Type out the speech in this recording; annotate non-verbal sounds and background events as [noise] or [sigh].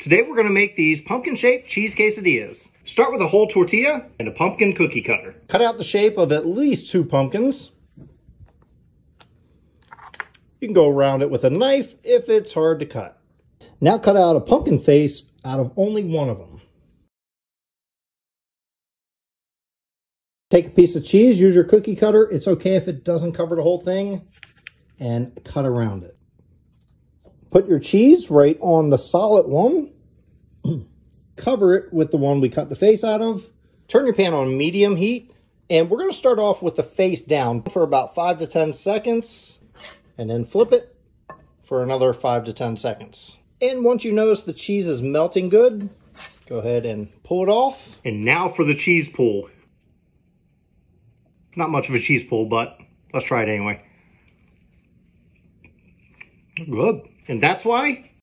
Today we're gonna make these pumpkin-shaped cheese quesadillas. Start with a whole tortilla and a pumpkin cookie cutter. Cut out the shape of at least two pumpkins. You can go around it with a knife if it's hard to cut. Now cut out a pumpkin face out of only one of them. Take a piece of cheese, use your cookie cutter. It's okay if it doesn't cover the whole thing, and cut around it. Put your cheese right on the solid one. [clears throat] cover it with the one we cut the face out of. Turn your pan on medium heat, and we're going to start off with the face down for about 5 to 10 seconds, and then flip it for another 5 to 10 seconds. And once you notice the cheese is melting good, go ahead and pull it off. And now for the cheese pull. Not much of a cheese pull, but let's try it anyway. Good. And that's why